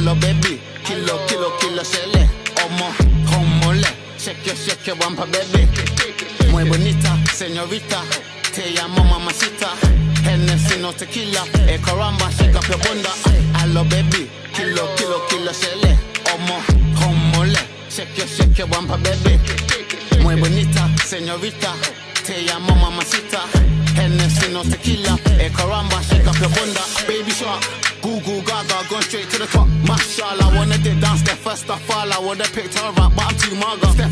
Hello baby, kilo, kilo, kilo, shele. Omo, homole. Your, shake bumper, baby. Muy bonita, señorita. Te llamo mamacita. Hennessy, no tequila. Eh, caramba, shake up your bunda. Hello baby, kilo, kilo, kilo, shele. Omo, homole. Your, shake bumper, baby. Muy bonita, señorita. Te llamo mamacita. Hennessy, no tequila. Eh, caramba, shake up your bunda. Baby shark, goo goo gaga, going straight to the top. Mashallah, wanna first, I fall. I would've picked her up, but I'm too maga.